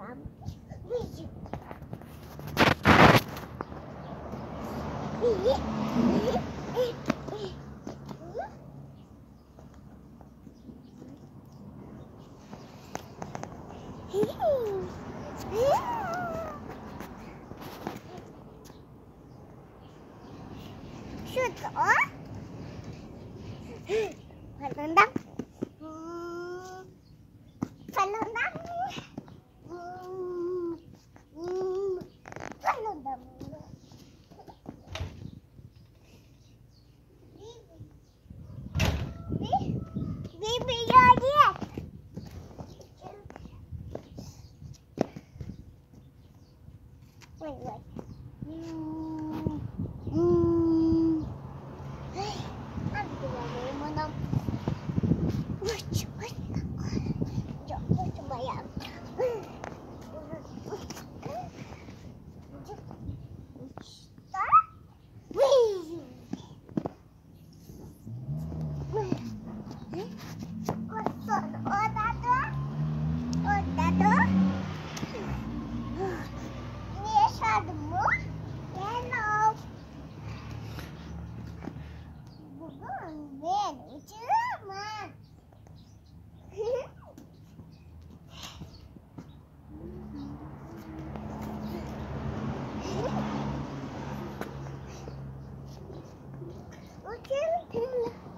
Come. Shuto. Palundang. Palundang. Palundang. Ой, ой. Вот это, вот это. 我先停了。